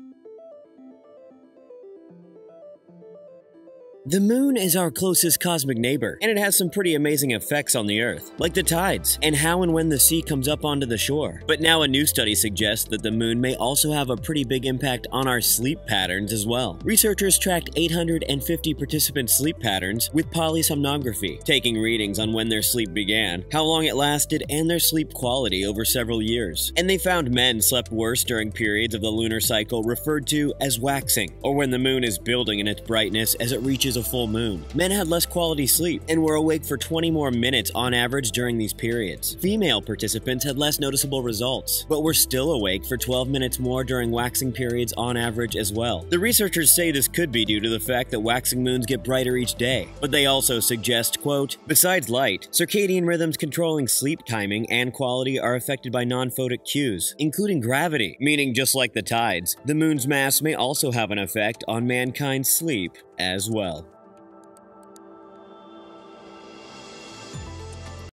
Thank you The moon is our closest cosmic neighbor, and it has some pretty amazing effects on the Earth, like the tides, and how and when the sea comes up onto the shore. But now a new study suggests that the moon may also have a pretty big impact on our sleep patterns as well. Researchers tracked 850 participants' sleep patterns with polysomnography, taking readings on when their sleep began, how long it lasted, and their sleep quality over several years. And they found men slept worse during periods of the lunar cycle referred to as waxing, or when the moon is building in its brightness as it reaches a full moon. Men had less quality sleep and were awake for 20 more minutes on average during these periods. Female participants had less noticeable results, but were still awake for 12 minutes more during waxing periods on average as well. The researchers say this could be due to the fact that waxing moons get brighter each day, but they also suggest, quote, besides light, circadian rhythms controlling sleep timing and quality are affected by non-photic cues, including gravity, meaning just like the tides, the moon's mass may also have an effect on mankind's sleep as well.